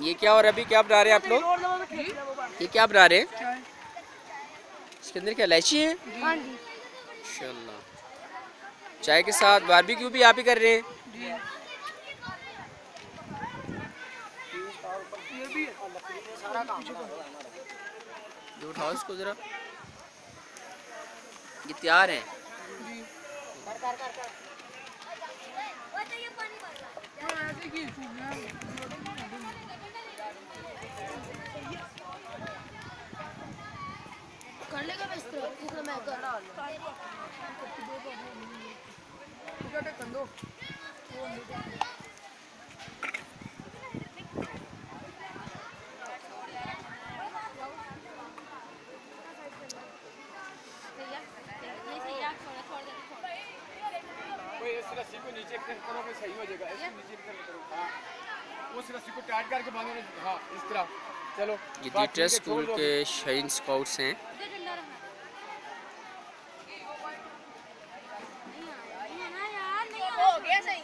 ये क्या और अभी क्या बना रहे हैं आप लोग? ये क्या बना रहे हैं? इसके अंदर क्या इलायची है? हाँ माशाल्लाह। चाय के साथ बारबेक्यू भी आप ही कर रहे हैं? जो। उठाओ इसको जरा। ये तैयार है? कर लेगा मैं इस तरह इस तरह इस रस्सी नीचे करोगे सही हो जाएगा। इसको नीचे करोगे हाँ। उस रस्सी टाइट करके बांधो हाँ इस तरह। चलो ये डीटर स्कूल के शहीन स्काउट्स हैं। हो गया सही।